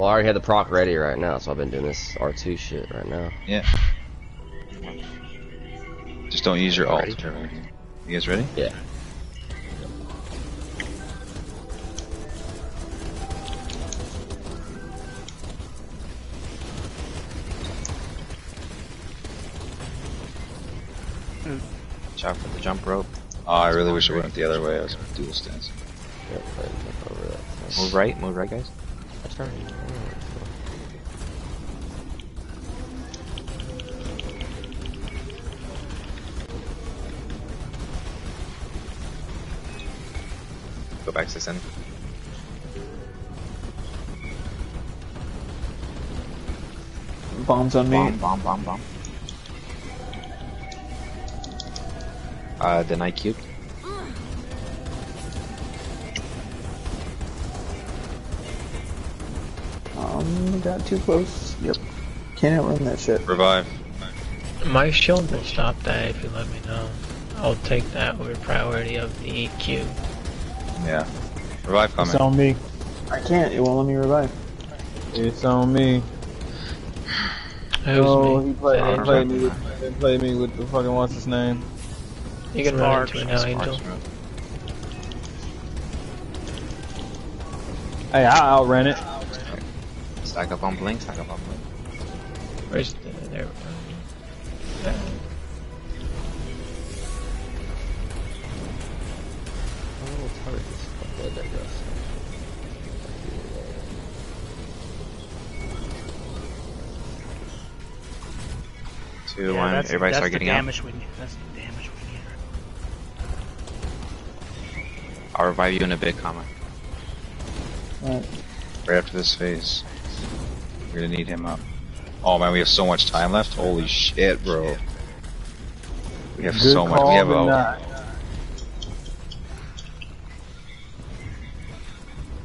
Well, I already had the proc ready right now, so I've been doing this R2 shit right now. Yeah. Just don't use your alt. Ready? You guys ready? Yeah. Watch out for the jump rope. Oh, I really wish it went the other way. I was dual stance. Yep, I can jump over that. Move right, move right, guys. That's right. Go back to the center. Bombs on me. Bomb, bomb, bomb, bomb. Uh, the night cube. Um, got too close. Yep. Can't outrun that shit. Revive. My shield will stop that if you let me know. I'll take that over priority of the EQ. Yeah. Revive coming. It's on me. I can't. It won't let me revive. It's on me. It was Oh, me. he played, he played me with, he played me with the fucking what's his name? You can run into it now, Sparks, Angel. bro. Hey, I outran it. Stack up on blink, stack up on blink. Where's the, there we go. Oh, it's hard. It's fuck, I digress. Two, Yeah, one. that's, Everybody that's start the getting out. damage we need. That's the damage we need. I'll revive you in a bit, comma. Alright. Right after this phase. We're gonna need him up. Oh man, we have so much time left. Holy shit, bro. We have Good so much. We have to a. not.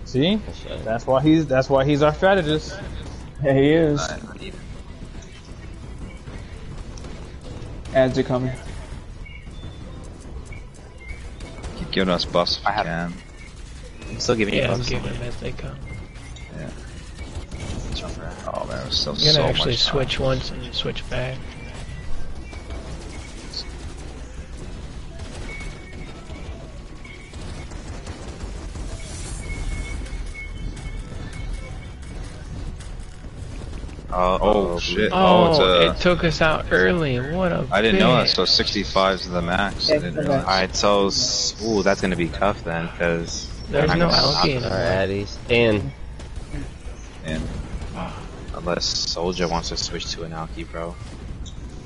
See? That's right. That's why he's that's why he's our strategist. Yeah, he is. Ads are coming. Keep giving us buffs if I you have- can. I'm still giving you Yeah, I'm buffs. giving them as they come. Man, it I'm gonna so actually switch once and then switch back. Uh, oh, Oh shit. Oh, Oh, it's oh, a. it took us out early. What a I didn't know that. So 65 is the max. I didn't realize. Alright, so, ooh, that's gonna be tough then, because. There's no allocating. Alright, Addies. In. Unless Soldier wants to switch to an Alki, bro.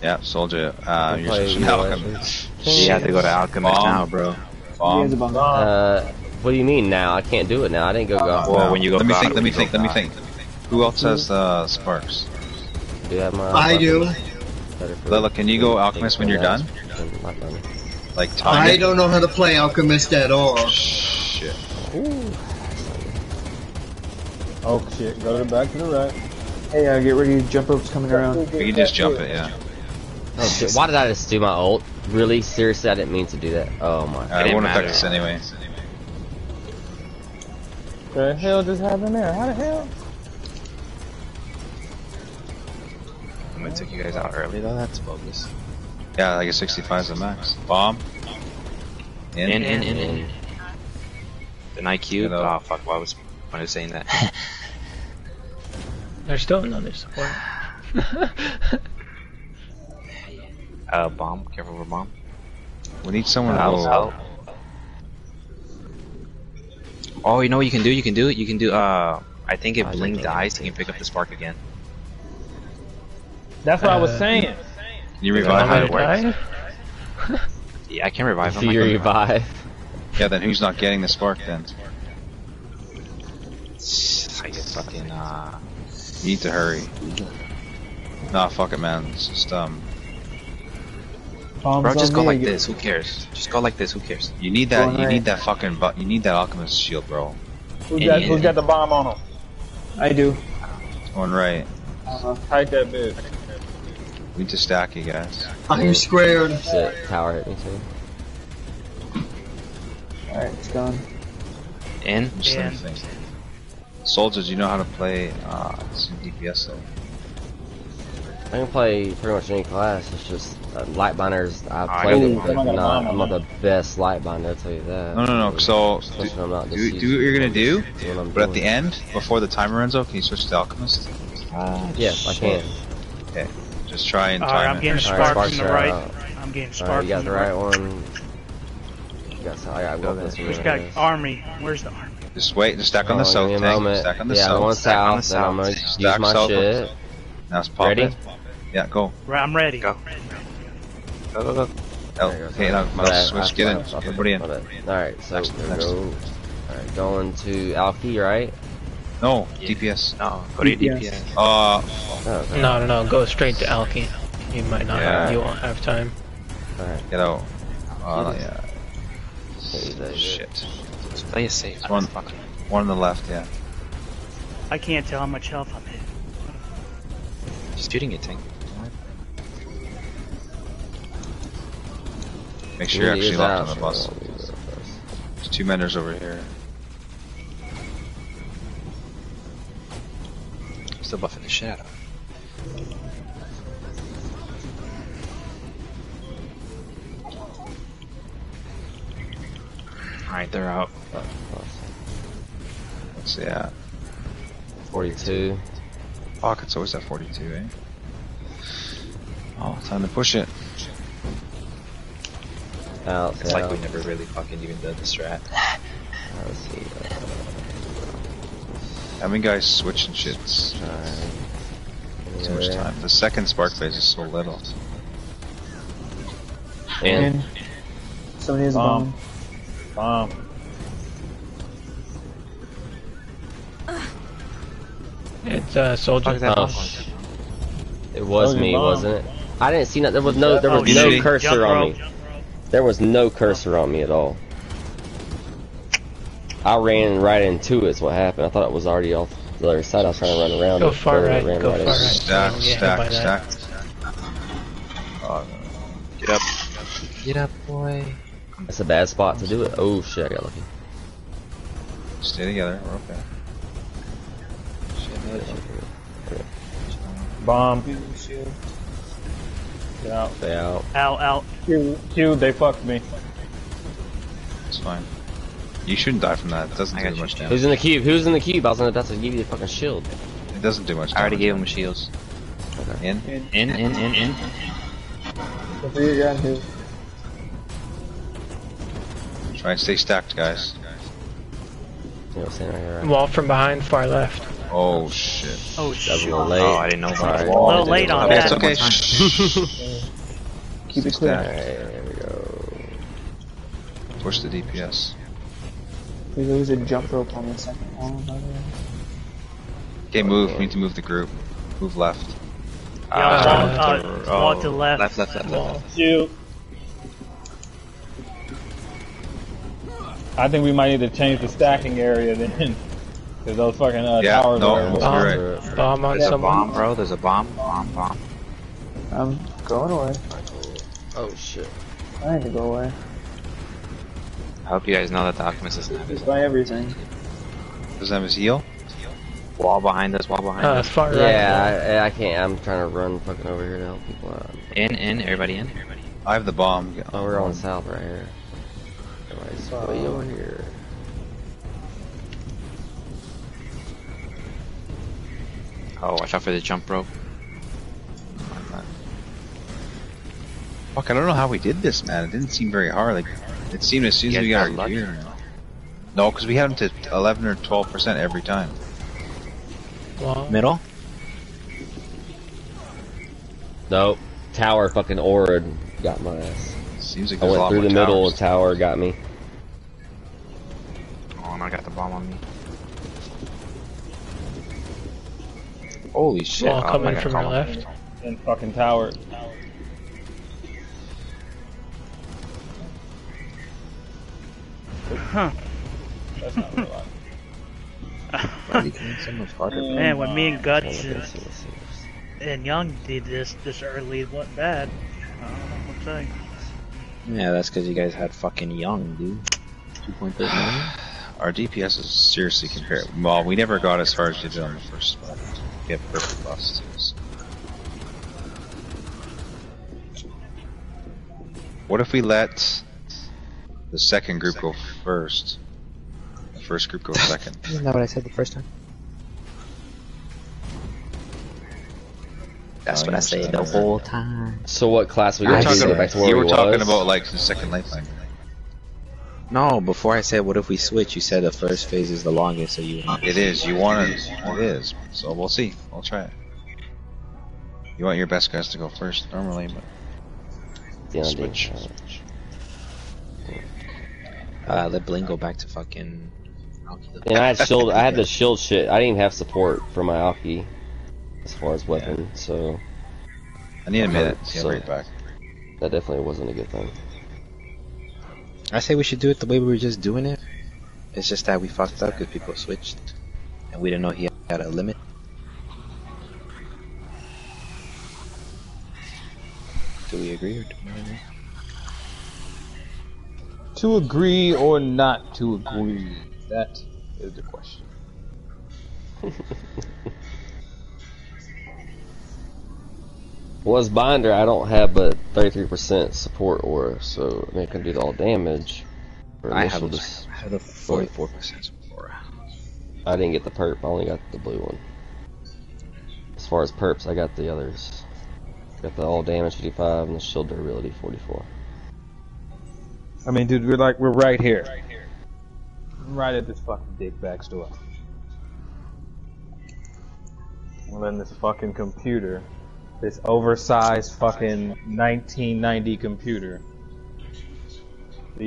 yeah, soldier. Uh, you're switching Eagle alchemist. You have to go to Alchemist Bomb. now, bro. He has a Bomb. bomb. Uh, what do you mean now? I can't do it now. I didn't go go. Well, when you go let me God, think. Let when me think. Let me think. Who else has uh, sparks? Do you have my I do. Lila, can you go alchemist when you're done? Like time. I don't know how to play Alchemist at all. Shit. Oh shit, go to the back to the right. Hey, uh, get ready. Jump rope's coming around. We can just jump it. Yeah. Oh, shit. Why did I just do my ult? Really? Seriously, I didn't mean to do that. Oh my. Alright, it didn't won't affect matter. us anyway. What the hell just happened there? How the hell? I'm gonna take you guys out early though, that's bogus. Yeah, like a 65 is the max. Bomb. In. In, in, in, in. The night cube? Hello. Oh fuck, why was I saying that? There's still another support. uh, bomb, careful for bomb. We need someone to Out, out. Oh, you know what you can do? You can do it. You can do. Uh, I think if I Blink dies, you can pick up the spark again. That's what I was Uh, saying. Can you How revive it him? works. Yeah, I can revive him. I Fury can- revive. Yeah, then who's not getting the spark then? I get fucking. Uh, You need to hurry. Nah, fuck it, man. It's just um. Bombs bro, just go me. like this. Who cares? Just go like this. Who cares? You need that. You need that fucking. Bu- you need that alchemist shield, bro. Who's in- got, who's got the bomb on him? I do. Going right. Uh, Tight that bitch. We need to stack you guys. I'm squared. Shit, tower hit me too. Alright, it's gone. In. Just let In. think. Soldiers, you know how to play uh, some DPS though. I can play pretty much any class. It's just uh, light binders. I've I played don't it, know. but I'm not not, I'm not the best light binder. I'll tell you that. No, no, no. So do, when I'm not do, do what you're gonna do, What I'm but at the end, before the timer runs out, can you switch to Alchemist? Yes, I can. Okay. Just try and Alright, time I'm it. getting Alright, Sparks from the are right. out. I'm getting sparks. sparked you got the the right right. one. You got some, I gotta go this Which one. got army? Where's the army? Just wait. Just stack on the Oh, south give me a tank. moment. Stack on the yeah, south. going Stack on the south, then I'm gonna south. use Stack my shit. Now it's pop Ready? it. Yeah, go. Right, I'm ready. Go. Go, go, go. Oh, There go. okay, now, My now bad. switch. I Get in. Everybody in. Alright, so Next, next. go. Alright, going to Alki, right? No, DPS. No, go to DPS. DPS. Uh, Oh, okay. No, no, no. Go straight to Alki. You might not. Yeah. You won't have time. Alright, get out. Uh, yeah. shit. Shit. Just play it safe. One. Fuck. One on the left. Yeah. I can't tell how much health I'm in. Just shooting it, tank. Make sure you're actually is locked on the so bus. I'll leave it first. There's two menders over here. Still buffing the shit Alright, they're out. Let's see. Yeah. 42. Fuck, it's always at 42, eh? Oh, time to push it. Out, It's like we never really fucking even did the strat. Let's see. How many guys switching shits? Uh, alright. Too much time. The second spark phase is so little. And Somebody has a Bomb. bomb. Bomb. It's uh, soldier. Fuck Oh, sh- it was That me, bomb. wasn't it? I didn't see that. There was no. There was Oh, no shit. cursor Jump on rope. me. There was no cursor on me at all. I ran right into it. Is what happened. I thought it was already off the other side. I was trying to run around. Go it, far but it right, ran go right far into right. Stack, Don't get hit by stack, stack. Oh, Get up. Get up, boy. That's a bad spot to do it. Oh shit! I got lucky. stay together. We're okay. Bomb. Get out. Stay out. Out, out. Q, Q, they fucked me. It's fine. You shouldn't die from that. It doesn't I do much damage. Who's in the cube? Who's in the cube? I was about to give you the fucking shield. It doesn't do much damage. I already gave him shields. In? In, in, in, in. Don't saying? Right here. Right? Wall from behind, far left. Oh shit. Oh, That was a shit. little late. Oh, I didn't know about Sorry. the A wall. little late on Okay, that. it's okay. Keep it Stack. clear. Alright, there we go. Push the DPS. We lose a jump rope on the second wall, by the way. Okay, move. We need to move the group. Move left. Yeah, Uh, wall, uh, wall to the left. Left, left, left, left. Wall. I think we might need to change the stacking area then. Cause those fucking uh, Yeah, towers no. are You're Bomb, right. bomb on There's a bomb, bro. There's a bomb. Bomb, bomb. I'm going away. Oh shit. I need to go away. I hope you guys know that the Alchemist doesn't have his Just buy everything. Does that have his heal? wall behind us, wall behind Uh, us. far right. Yeah, I, I can't. I'm trying to run fucking over here to help people out. In, in, everybody in. I have the bomb. Oh, we're on south right here. Everybody's way over here. Oh, watch out for the jump rope. Fuck, I don't know how we did this, man. It didn't seem very hard. Like, it seemed as soon as we got got our lucky. gear. No, because we had them to 11 or 12 percent every time. Wall. Middle. Nope. Tower fucking aura got my ass. Seems like I there's a went through more the middle, towers. tower got me. Holy shit. Wall Oh, coming from caught your left. in fucking tower. Huh. That's not real life. Why are you coming so? Man, when me and Guts Let's uh, let's see, let's see. and Young did this this early, it wasn't bad. I don't know what to. Yeah, that's because you guys had fucking young, dude. 2.3 million? Our DPS is seriously compared. Well, we never got as far as we did on the first spot. Get perfect buffs. What if we let the second group go first? The first group go second. Isn't that what I said the first time? That's Oh, what I said said the whole time. So what class we You were got to talking- go back to you were talking about like the second lifeline. No, before I said what if we switch, you said the first phase is the longest, so you. It is. You want it. It is. So we'll see. We'll try it. You want your best guys to go first normally, but Yeah, switch. Uh, let Bling go back to fucking. And I had shield. I had the shield shit. I didn't even have support for my Alki as far as weapon, so I need a minute. to Get So- right back. that definitely wasn't a good thing. I say we should do it the way we were just doing it. It's just that we fucked up because people switched, and we didn't know he had a limit. Do we agree or do we agree? To agree or not to agree? That is the question. Well, as binder, I don't have but 33% support aura, so I mean, I can do all damage. For I have, initial dis- I have the 44% support. I didn't get the perp. I only got the blue one. As far as perps, I got the others. Got the all damage 55 and the shield durability 44. I mean, dude, we're like we're right here, right here. right at this fucking dick back store. I'm this fucking computer, this oversized fucking 1990 computer,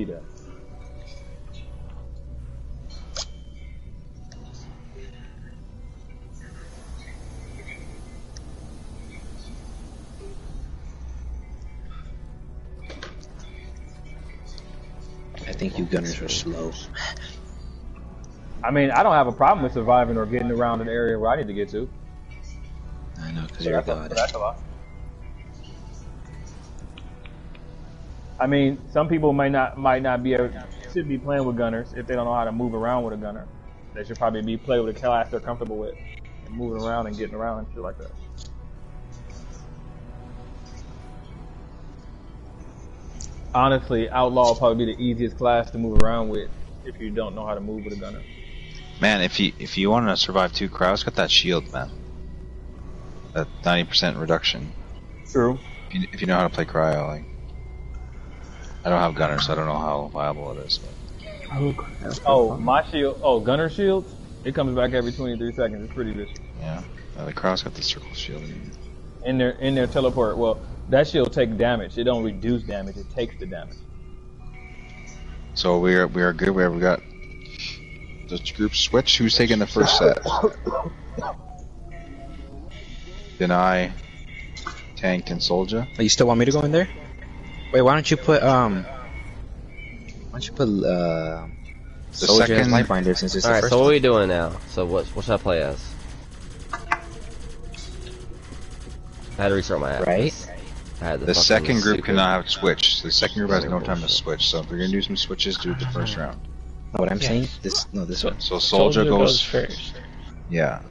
that. I think you gunners are slow. I mean, I don't have a problem with surviving or getting around an area where I need to get to. I because you're a that's, a, god. so that's a lot. I mean, some people might not might not be able, should be playing with gunners if they don't know how to move around with a gunner. They should probably be playing with a class they're comfortable with, and moving around and getting around and shit like that. Honestly, outlaw will probably be the easiest class to move around with if you don't know how to move with a gunner. Man, if you if you want to survive two crowds, got that shield, man. That ninety percent reduction. True. If you, if you know how to play cryo, like. I don't have gunner, so I don't know how viable it is. But Oh, my shield. Oh, gunner shields. It comes back every 23 seconds. It's pretty vicious. yeah, uh, the crowd's got the circle shield. in their in their teleport. Well, that shield take damage. It don't reduce damage. It takes the damage. So we are we are good. We have we got the group switch. Who's taking the first set? Deny, tanked, and soldier. Oh, you still want me to go in there? Wait, why don't you put um? Why don't you put uh? The Soldier as second- Lightbinder since it's the Alright, first so what are we doing now? So what, what should I play as? I had to restart my app. Right? I The second group cannot have switch. The second group has no time to switch. So if we're gonna do some switches, do it the first round. Know what I'm Yeah. saying? This no, this one. So soldier, goes, first. Yeah.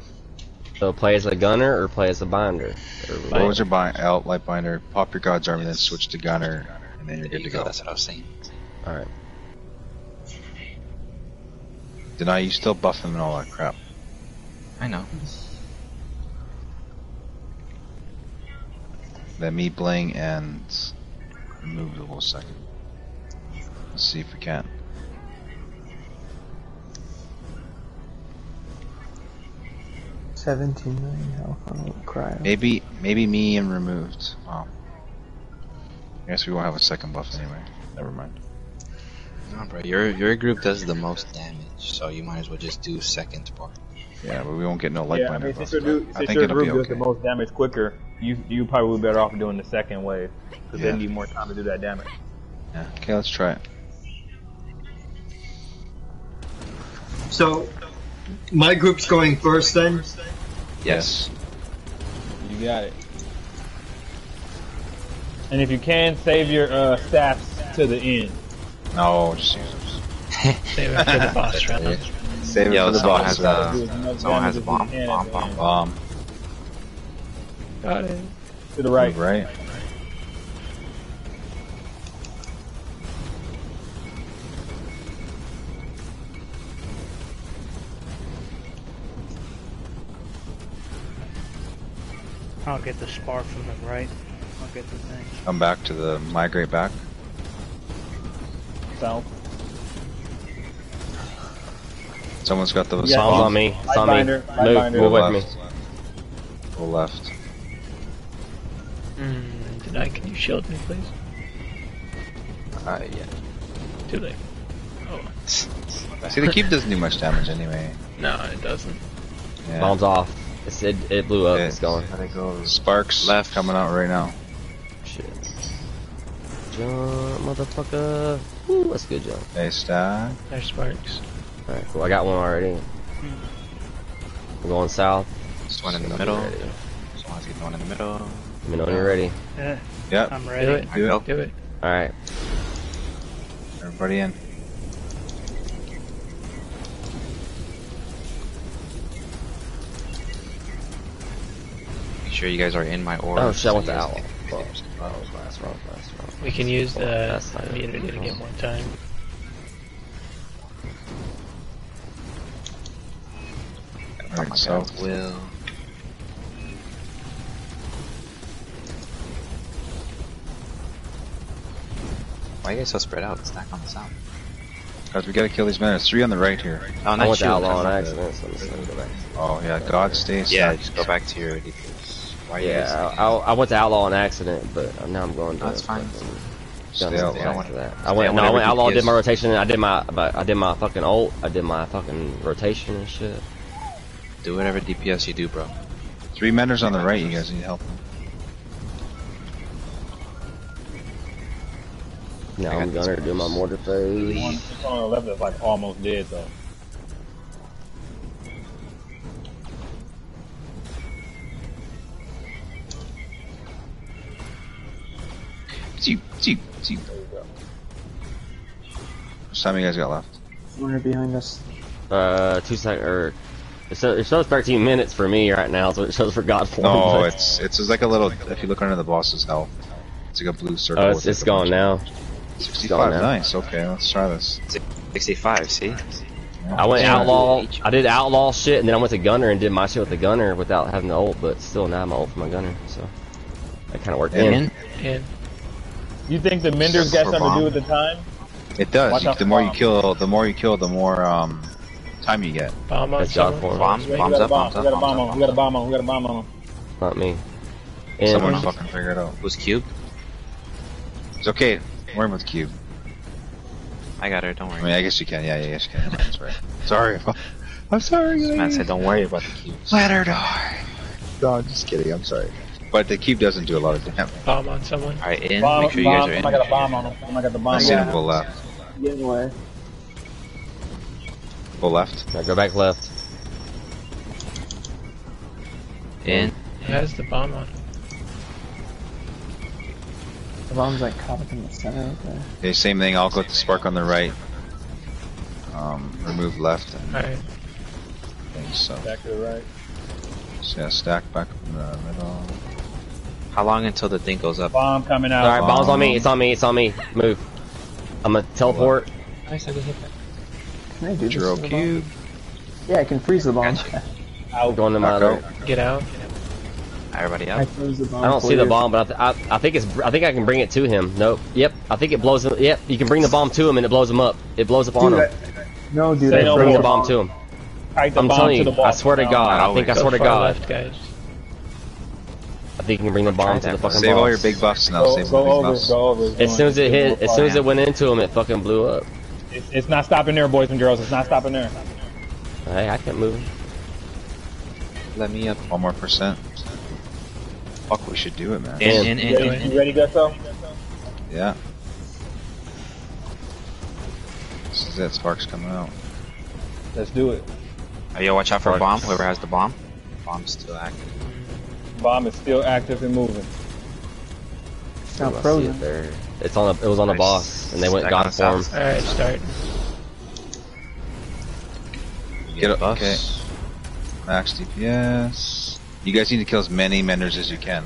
So play as a gunner or play as a binder? Or Soldier by out light binder. Pop your god's army, then switch to gunner, and then you're There good you to go. go. That's what I was saying. Alright. Deny, you still buff them and all that crap. I know. Let me bling and move the whole second. Let's see if we can. Seventeen million health on a cryo. Maybe maybe me and removed. Oh. I guess we won't have a second buff anyway. Never mind. No, bro, your your group does the most damage, so you might as well just do second part. Yeah, but we won't get no light yeah, I binder mean, buff. your, but I think your it'll group be does okay. the most damage quicker, you you probably would be better off doing the second wave because Yeah. they need more time to do that damage. Yeah. Okay, let's try it. So, my group's going first then? Yes. You got it. And if you can, save your uh, stats to the end. No, just use them. Save it for the boss round. Save it Yo, for the someone boss has round. Do Someone has a bomb. Bomb, bomb, bomb. Bomb. Got it. To the right. Right. I'll get the spar from the right. I'll get the thing. Come back to the migrate back. South. Someone's got the Yeah. Bombs on me. It's on me. Binder, light Move, binder. move Go with me. left. Go left. Mm, did I? Can you shield me, please? Uh, yeah. Too late. Oh, See, the keep doesn't do much damage anyway. no, it doesn't. Yeah. Bombs off. It's, it, it blew up. Okay. It's going. How it goes? Sparks Left. coming out right now. Shit. Jump, motherfucker. Woo, that's a good jump. Hey, stack. There's sparks. Alright, cool. I got one already. I'm going south. Just one in the Let me middle. ready. Someone's getting one in the middle. Let me know when you're ready. Yeah. Yep. I'm Do ready. it. Do it. Do it. Alright. Everybody in. Sure you guys are in my order. Oh shit, I went so to owl. guys Wrong, last, wrong, last, wrong. We can use the That's not immunity to get more time. Oh Alright, my so Will. Why are you guys so spread out? Stack on the south. guys, we gotta kill these men. There's three on the right here. Oh, I not went to outlaw on accident, so I'm go back. Oh yeah, God stay Yeah, just go back to your defense. Why are you Yeah, I, I, I went to outlaw on accident, but now I'm going to. That's fine. Stay Guns out to that. I went. No, I went outlaw. DPS. Did my rotation. I did my. But I did my fucking ult. I did my fucking rotation and shit. Do whatever DPS you do, bro. Three menders on the right. You guys need help. Now I got I'm gonna do my mortar One phase. one on the left is like almost dead though. Cheep, cheep, cheap. How time you guys got left? Runner behind us. Uh, two sec or. It shows, it shows 13 minutes for me right now, so it shows for God form. No, but- it's it's just like a little. If you look under the boss's health, it's like a blue circle. Oh, it's, with it's like a gone now. of- gone Sixty-five. now. Nice. Okay, let's try this. 65, see? I went outlaw. I did outlaw shit, and then I went to gunner and did my shit with the gunner without having the ult. But still, now I'm ult for my gunner, so that kind of worked In? in. And You think the Menders got For something to do with the time? It does. You, the for more you kill, the more you kill, the more um time you get. bomb on That's God someone. form. Bombs, We bombs got a up, We got a bomb on. up. We got a bomb on. We got a bomb on. Not me. And Someone fucking figure it out. Who's cube? It's okay. Worry about the cube. I got her, don't I worry. mean, I guess you can. Yeah, yeah, yes, you can. That's right. Sorry. I'm sorry. This man said, don't worry about the cubes. Let her die. No, I'm just kidding. I'm sorry. But the cube doesn't do a lot of damage. Bomb on someone. Alright, in. Bomb, Make sure you bomb. guys are in. I got a bomb on him. I got the I bomb. see on him him. go left. Getting away. Go left. Now go back left. In. He has the bomb on. The bomb's like caught up in the center right there. Okay, same thing. I'll go with the spark on the right. Um, remove left Alright. things. So, Back to the right. so yeah, stack back in the middle. How long until the thing goes up? Bomb coming out. All right, bombs on me. It's on me. It's on me. Move. I'm gonna teleport. Nice, I can hit that. Can I do this? Zero to the bomb? cube. Yeah, I can freeze the bomb. Gotcha. I'm going to my Back other. out. Get out. Everybody I up? froze the bomb. I don't for see the bomb, but I, th- I, I think it's. I think I can bring it to him. Nope. Yep. I think it blows him. Yep. You can bring the bomb to him, and it blows him up. It blows up on Dude, him. I- no, dude. Say I no Bring the bomb to him. The I'm bomb telling to you. ball. I swear to God. I think I swear to God. left, guys. I think you can bring the bomb to the fucking Save all your big buffs now. Go, Save go all your big over. buffs. Go over. It's As soon as it hit, as soon as it went into him, it fucking blew up. It's, it's not stopping there, boys and girls. It's not stopping there. Hey, I can't move. Let me up. One more percent. Fuck, we should do it, man. In, in, in, You in. ready, you ready Gusto? Yeah. This is it. Sparks coming out. Let's do it. Oh, yo, watch out for a bomb. Whoever has the bomb. Bomb's still active. Bomb is still active and moving. Now Ooh, frozen. it there. It's on. A, it was on a boss, and they went Stack on God form. Alright, start. Get up. buffs. Okay. Max DPS. You guys need to kill as many menders as you can.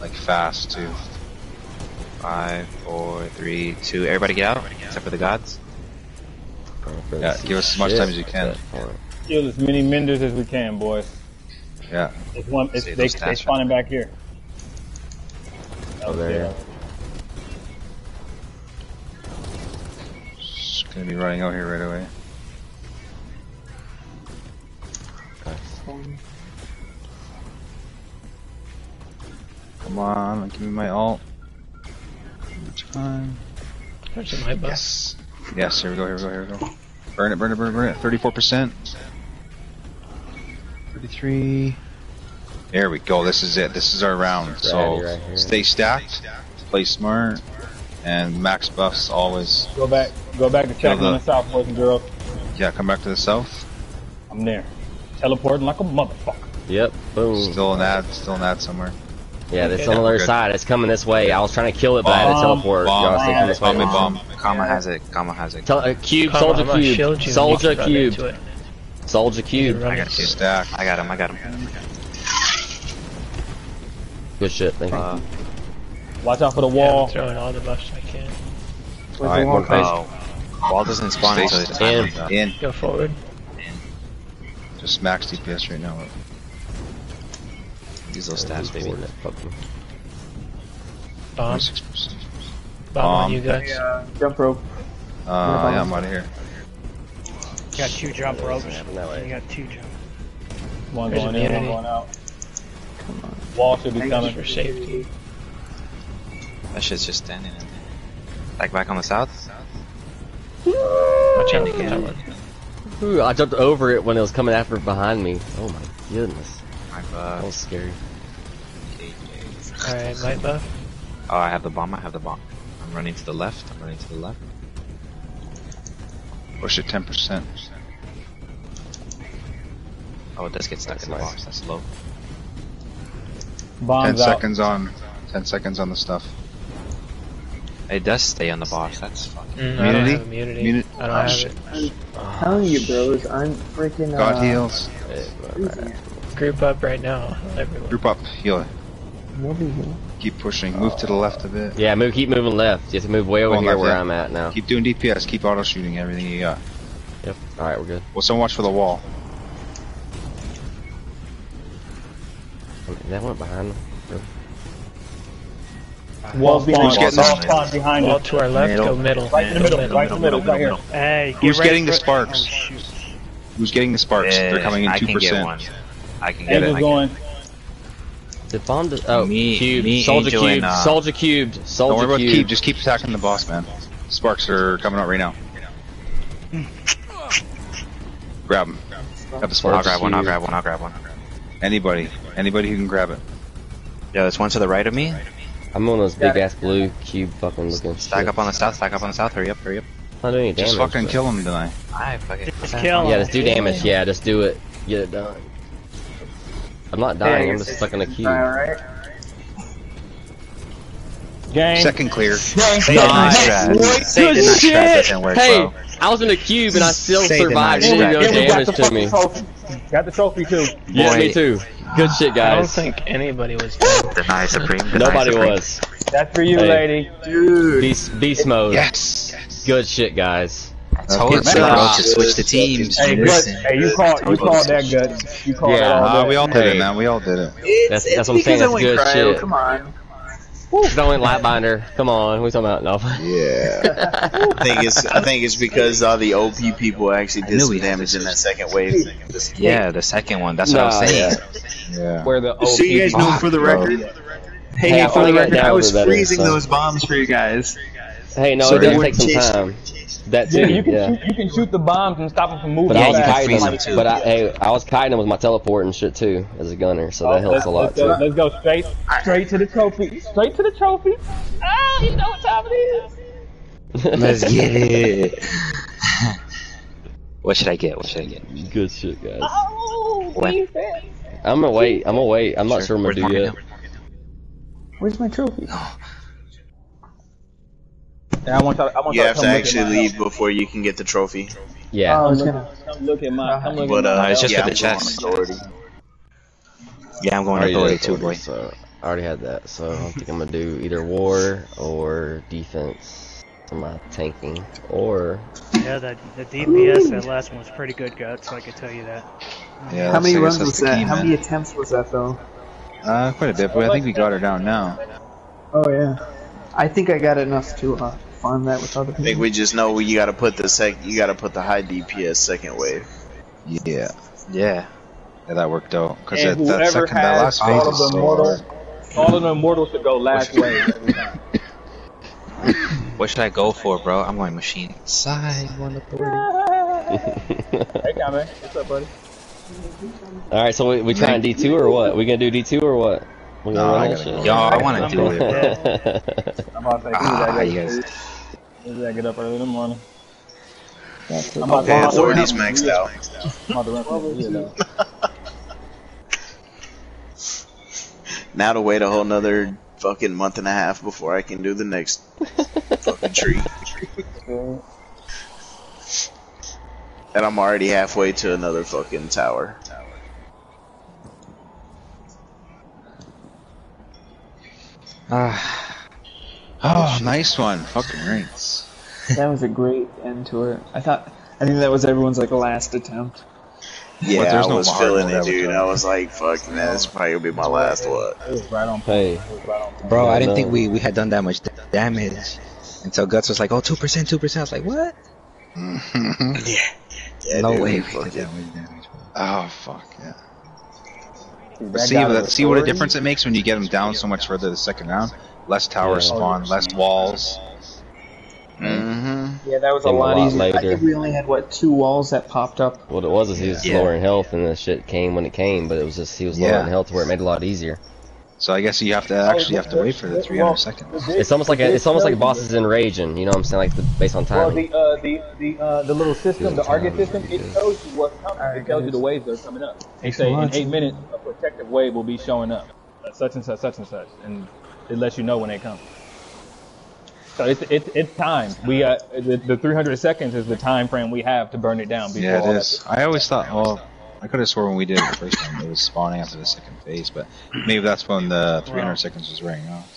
Like fast too. Five, four, three, two. Everybody get out, except for the gods. Oh, yeah, give us as much time as you can. Kill as many menders as we can, boys. Yeah. It's one. It's, Save they those they stats, spawning back here. Oh, there, yeah. Just gonna be running out here right away. Come on, give me my alt. Time. There's my buff. Yes. Yes, here we go, here we go, here we go. Burn it, burn it, burn it, burn it. 34%. 33. There we go, this is it. This is our round. So, right stay stacked, play smart, and max buffs always. Go back. Go back to check the- on the south, boys and girls. Yeah, come back to the south. I'm there. Teleporting like a motherfucker. Yep. Boom. Still an ad, still an ad somewhere. Yeah, it's Okay. on the other Good. side. It's coming this way. I was trying to kill it, but I had to Bomb, teleport. bomb, Y'all stay coming this way. bomb, bomb. Gamma has it. Gamma has it. Tele- uh, cube, Come soldier on, I'm gonna shield cube, you and you soldier can run cube, into it. Soldier You cube. run I got into you. it. Stack. I got him. I got him. Good shit. Thank you. Uh, Watch out for the Yeah, wall. I'm throwing all the buffs I can. Alright, one phase. oh, wall doesn't spawn Stay until it's in. time. In. Go forward. Just max DPS right now. Use those stats, baby. Coordinate, fuck me. Bomb. Bomb on you guys. Jump rope. Uh, yeah, I'm out of here. You got two jump ropes. You got two jump. One There's going in, one going out. Come on. Wall should be Just coming. for safety. That shit's just standing in there. Like back on the south? Watch out for that. Ooh, I jumped over it when it was coming after behind me. Oh my goodness, My that buff. was scary. Alright, light buff. Oh, I have the bomb. I have the bomb. I'm running to the left. I'm running to the left. Push it 10%. Oh, it does get stuck That's in the nice. box. That's low. 10 out. seconds on. 10 seconds on the stuff. It does stay on the box. That's fucking. Mm, I don't Immunity? have immunity. Immuni- I don't oh, have shit. it. I'm telling you, bros. I'm freaking. Uh, God heals. Group up right now. Everyone. Group up. Heal. Nobody here. Keep pushing. Move to the left a bit. Yeah, move. Keep moving left. You have to move way over here left, where yeah. I'm at now. Keep doing DPS. Keep auto shooting everything you got. Yep. All right, we're good. Well, someone watch for the wall. That went behind them. Wall spawn. Who's getting Wall this? spawn behind Wall to our left, Middle. go middle. Right in the middle. Right in the middle. Right here. Hey, get Who's getting the sparks? Oh. Who's getting the sparks? They're coming in two percent. I can get one. I can get it. Angel's I going. Did bomb? Just, oh, Me- cubed. me, soldier Angel, cubed. and, uh, soldier cubed. Don't Soldier worry about cubed. Just keep attacking the boss, man. Sparks are coming out right now. Grab them. Grab the I'll grab one. I'll grab one. I'll grab one. Anybody. Anybody who can grab it. Yeah, there's one to the right of me. I'm on those big ass blue cube fucking looking. Stack shit. up on the south. Stack up on the south. Hurry up. Hurry up. Not doing any damage. Just fucking but- kill him tonight. I fucking. Just kill him. Yeah, him. just do damage. Yeah, just do it. Get it done. I'm not dying. I'm just stuck in a cube. Alright. Gang. Second clear. Say deny strat. Say deny strat. Work, Hey, bro. I was in a cube and I still Say survived. deny didn't do no Yeah, we got damage the to me. trophy. Got the trophy too. Yeah, Boy. me too. Good shit, guys. I don't think anybody was dead. Deny supreme. Deny Nobody supreme. was. That's for you, Hey. lady. Beast, beast mode. Yes. Good shit, guys. Told you, Good bro, job. to switch the teams. Hey, good. Hey, you called. You called that good. You called Yeah, that all Uh, we all did it, man. We all did it. That's, that's what I'm saying. That's good shit. Come on. Don't went Lightbinder. Come on. we talking about? No. Yeah. I think it's I think it's because all the OP people actually did knew some we had damage in that second wave. Yeah, the second one. That's what I'm saying. Yeah. Where the So you guys know for the record. Hey, Hey, for the record, I was the better, freezing so- those bombs for you guys. Hey, no, So it they does take some chase- time. That too. Yeah, you can yeah. shoot. You can shoot the bombs and stop them from moving. But I was you kiting them. them, too. But I, hey, I was kiting them with my teleport and shit too as a gunner, so that helps a lot let's go, too. let's go straight, straight to the trophy. Straight to the trophy. Ah, you know what time it is. Let's get it. what should I get? What should I get? Good shit, guys. Oh, When? defense. I'm gonna wait. I'm gonna wait. I'm not sure, I'm gonna do Morgan yet. Where's my trophy? Yeah, I want y'all. I want You y'all have to come look at actually my- leave before you can get the trophy. Yeah. Oh, I was Come gonna. look, come look at my. Come look But at uh, my. it's just yeah, for the I'm going chest. authority. Yeah, I'm going already authority did too, boy. So I already had that. So I think I'm gonna do either war or defense for my tanking, or Yeah, that the DPS that last one was pretty good guts. So I can tell you that. Yeah, How many runs was that? key, How many attempts was that though? Uh, quite a bit, but I think we got her down now. Oh yeah. I think I got enough to uh, farm that with other I think people. we just know you gotta put the sec. You gotta put the high DPS second wave. Yeah, Yeah. yeah, that worked out because And that, that whoever second, that has last phase all is of the so mortal, all of the immortals should go last wave. What should I go for, bro? I'm going machine. Side one authority. Hey, Kame, what's up, buddy? all right. So we, we trying D two or what? We gonna do D two or what? We No, I gotta go. Yo, I want to do it, bro. I'm about to say, Ah, who you. I get? Who did I get up early in the morning? I'm about Okay, to authority's maxed out. I'm about to run for the year, though. Now to wait a whole nother fucking month and a half before I can do the next fucking tree. And I'm already halfway to another fucking tower. Ah, Oh, nice one, fucking rings. That was a great end to it. I thought. I think that was everyone's like last attempt. Yeah, there's I no was hard feeling it, dude. done. I was like, fuck, man, this probably gonna be my last one. It was right on. Hey, It was right on. point. bro, I didn't no. think we, we had done that much damage until Guts was like, oh, 2%, 2%. I was like, what? Yeah, no dude, way. fuck we did that much damage, bro. Oh fuck yeah. Dude, But that see, guy that, with see what a difference it makes when you get them down so much further the second round. Less towers Yeah. spawn, less walls. Mm-hmm. Yeah, that was a Came a lot, lot easier. I think we only had what two walls that popped up. what it was is he was Yeah. lower in health, and the shit came when it came, but it was just he was Yeah. lower in health, where it made it a lot easier. So I guess you have to actually have to wait for the 300 seconds. It's almost like a, it's almost like bosses in raging. You know what I'm saying? Like the, based on Well, timing. the uh, the the uh, the little system, the Good Argus time. system, it tells you what's coming. It tells you the waves that are coming up. They say in eight minutes a protective wave will be showing up, such and such, such and such, and it lets you know when they come. So it's it's it's time. We uh the, the 300 seconds is the time frame we have to burn it down. Before Yeah, all it that- is. I always thought, well, I could have sworn when we did it the first time it was spawning after the second phase, but maybe that's when the 300 seconds was wearing off.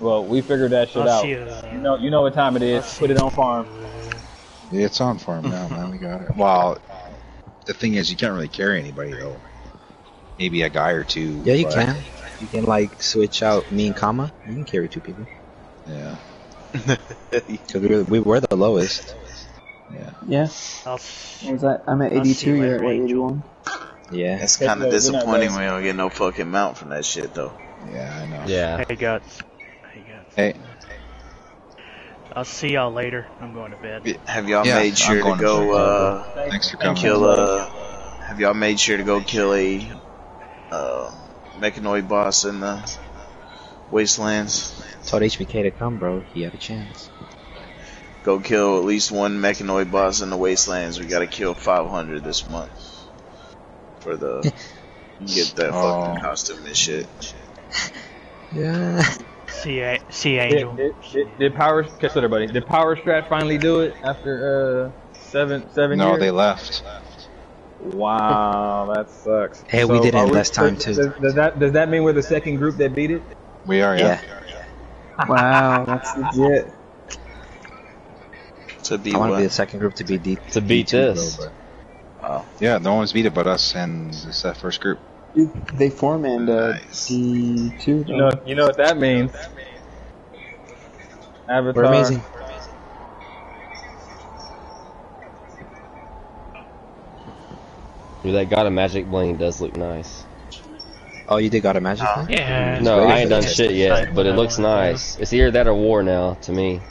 Well, we figured that shit I'll out. see you, uh, You know, you know what time it is. Put it on farm. Yeah, it's on farm now, man. We got it. Well, the thing is, you can't really carry anybody though. Maybe a guy or two. Yeah, you but- can. You can, like, switch out me and Kama. You can carry two people. Yeah, Because we, were- we were the lowest. Yeah. Yeah. I'll, What was that? I'm at 82. see you You're at at what, 81. Yeah. It's kind of disappointing bad. we don't get no fucking mount from that shit, though. Yeah, I know. yeah. hey guts. Hey guts. Hey, I'll see y'all later. I'm going to bed. Have y'all Yeah, made sure to going to go, sleep. uh, thanks for coming. kill a. Have y'all made sure to go kill a uh, mechanoid boss in the wastelands? Told HBK to come, bro. He had a chance. Go kill at least one mechanoid boss in the wastelands. We gotta kill 500 this month for the get that Oh. fucking costume and shit. Yeah. See, a- see Did, Angel. did, did, did power catch that, buddy? Did Power Strat finally do it after uh seven seven No, years? they left. Wow, that sucks. Hey, we did it are in less time, does- too. Does, does that does that mean we're the second group that beat it? We are, yeah. Wow, that's legit. To be I want to be the second group to be D. To beat D2, this. but- Oh, Yeah, no one's beat it but us and it's that first group. They form and uh, Nice. D2. You know, you know what that means. Avatar. We're amazing. Dude, that God of Magic bling does look nice. Oh, you did got a magic one? Yeah. No, I ain't done shit yet, but it looks nice. It's either that or war now to me.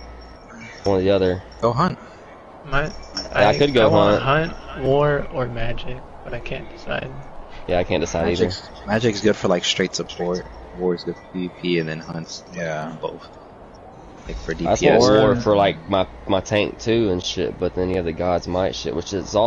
One or the other. Go hunt. My, I could go I want hunt, war, or magic, but I can't decide. Yeah, I can't decide either. Magic's, magic's good for like straight support. War is good for PvP, and then hunts Yeah. both. Like for That's DPS. what war for like my my tank too and shit. But then you have the God's Might shit, which is also